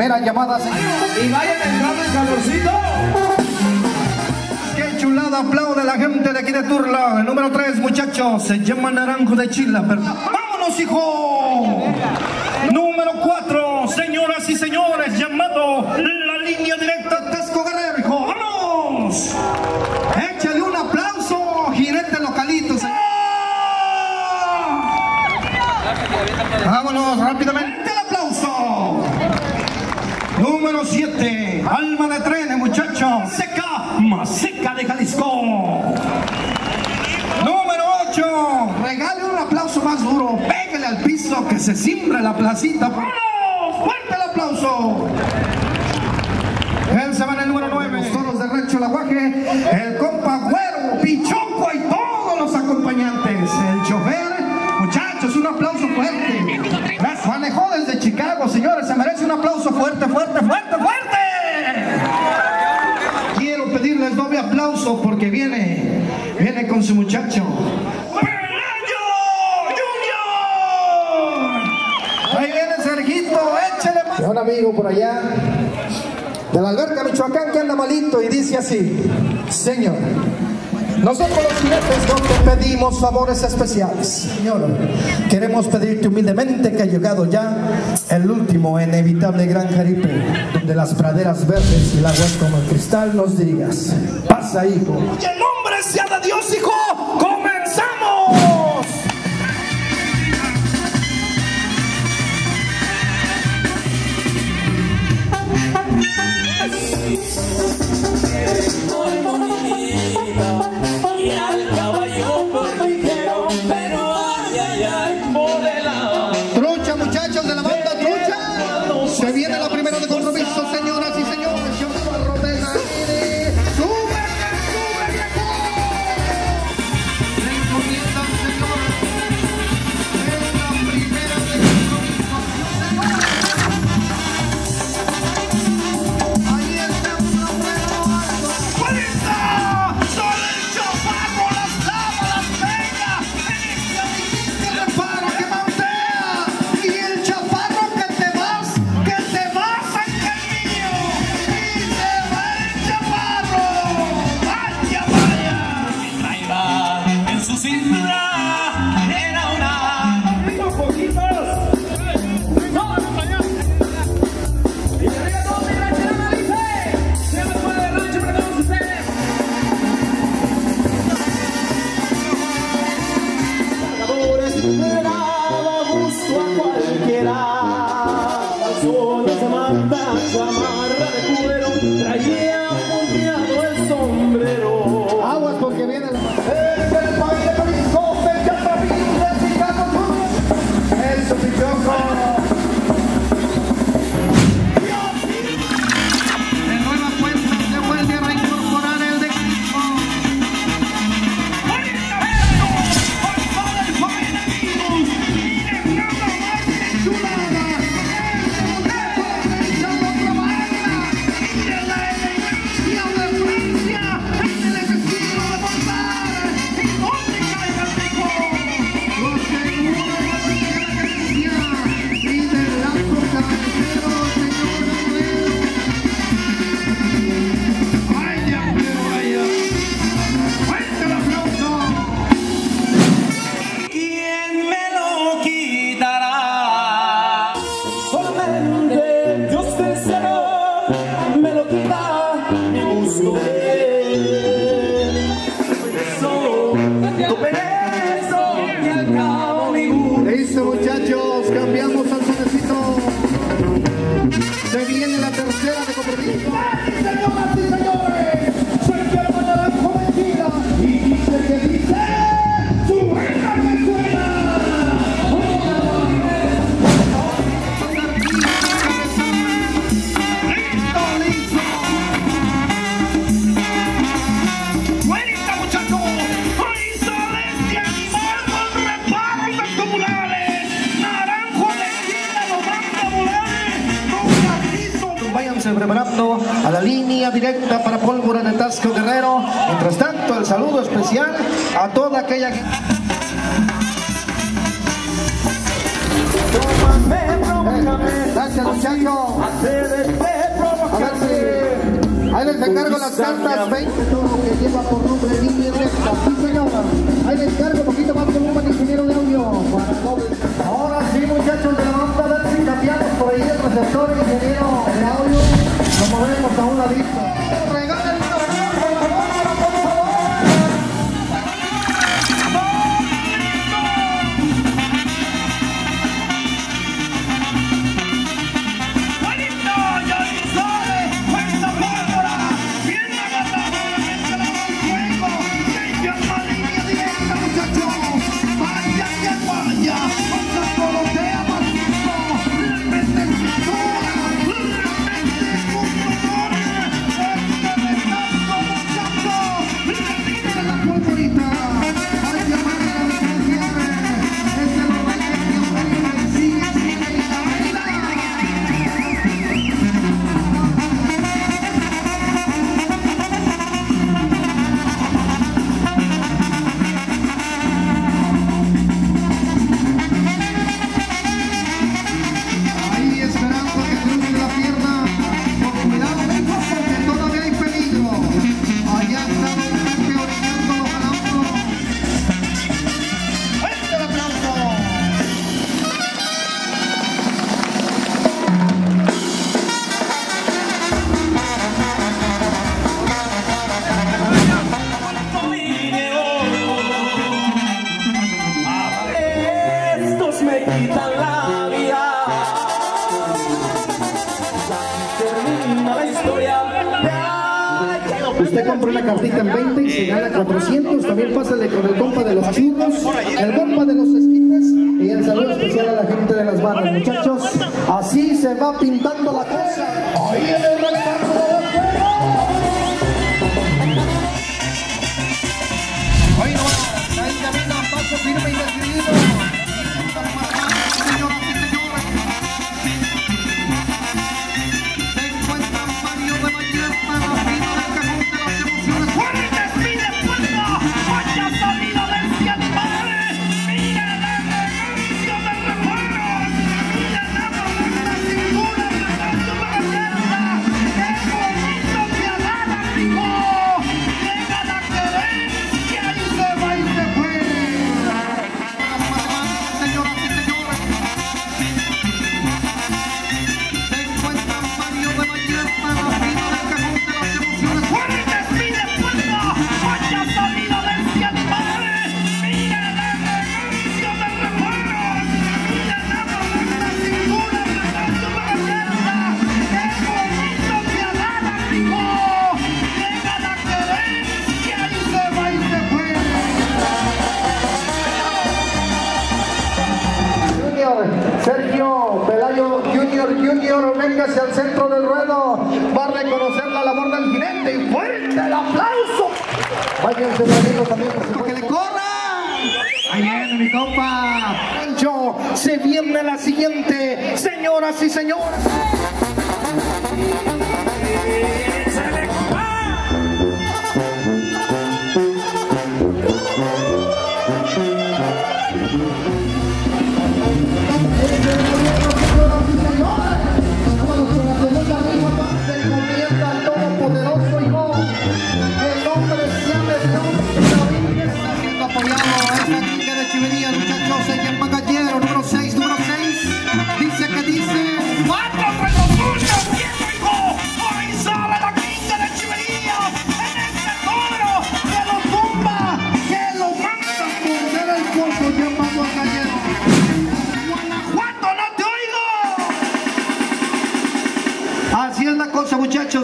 primera llamada, señor. Y vayan entrando el calorcito. Qué chulada aplaude la gente de aquí de Turla. El número 3, muchachos, se llama Naranjo de Chila. pero- ¡Vámonos, hijo! Número 4, señoras y señores, llamado la línea directa Tesco Guerrero, hijo. ¡Vámonos! Échale un aplauso, jinete localito, señor. Vámonos rápidamente. Número 7, alma de trenes, muchachos. Seca, más seca de Jalisco. Número 8, regale un aplauso más duro. Pégale al piso que se simbre la placita. ¡Vámonos! ¡Fuerte el aplauso! Él se va en el número 9, los toros de Rancho El Aguaje, el compa Güero, Pichoco un aplauso fuerte, fuerte, fuerte, fuerte. Quiero pedirles doble aplauso porque viene, viene con su muchacho. ¡Pelayo Junior! Ahí viene Sergito, échale más. un amigo por allá de la alberca Michoacán que anda malito y dice así, Señor, nosotros los jinetes no te pedimos favores especiales, Señor. Queremos pedirte humildemente que ha llegado ya el último e inevitable gran jaripe, donde las praderas verdes y el agua como el cristal nos digas, pasa hijo. Y en nombre sea de Dios, hijo, comenzamos. Va la tercera directa para Pólvora de Tasco Guerrero. Mientras tanto, el saludo especial a toda aquella eh, gracias, muchacho. Ahí les encargo las cartas 20 que lleva por nombre línea directa. Sí, señora. Ahí les encargo un poquito más como un ingeniero de audio. Ahora sí, muchachos, de la banda, a ver si cambiamos por ahí el receptor, ingeniero de audio. Nos movemos a una lista. el bomba de los esquites y el saludo especial a la gente de las barras, muchachos. Así se va pintando la cosa. venga hacia el centro del ruedo. Va a reconocer la labor del jinete y fuerte el aplauso. Váyanse saliendo también, que le corra. Ahí viene mi compa. Pancho, se viene la siguiente, señoras y señores.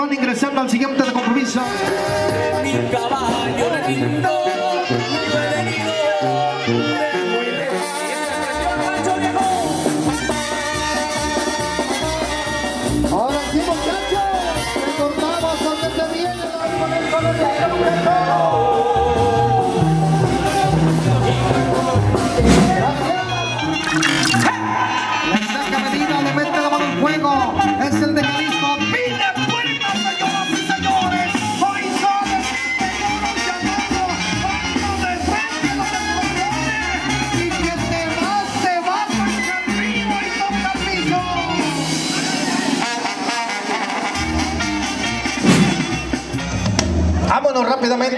van ingressant al siguiente de compromiso.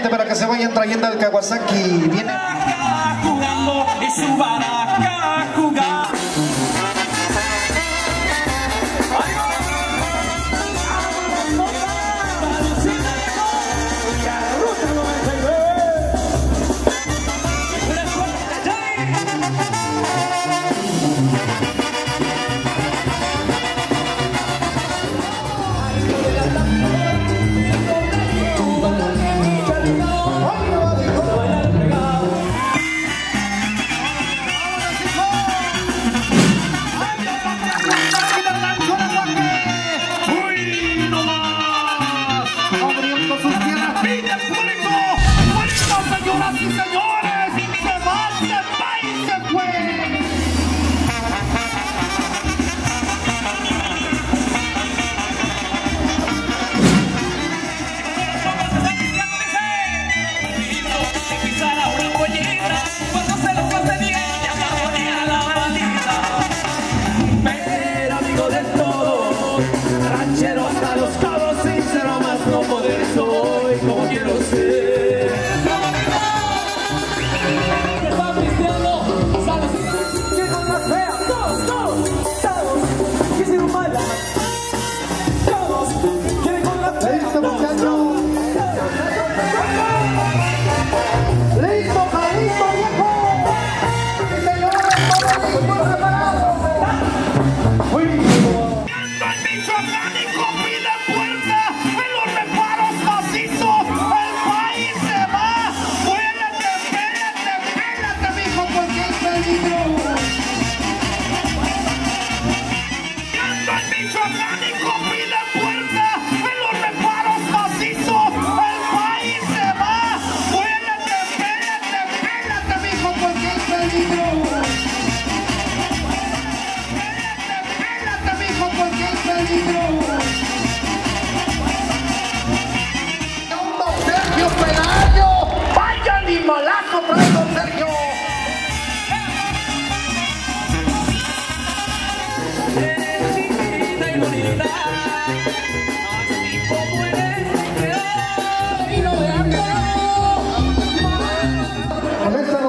para que se vayan trayendo el Kawasaki. Viene.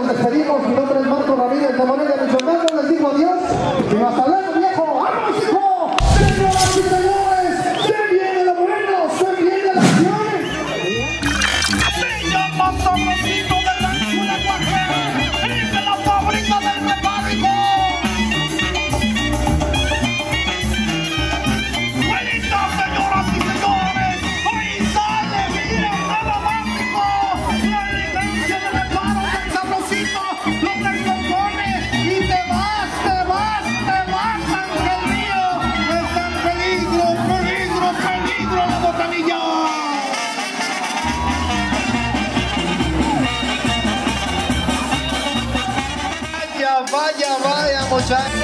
nos despedimos. Mi nombre es Marco Ramírez de Morelia. apoyar.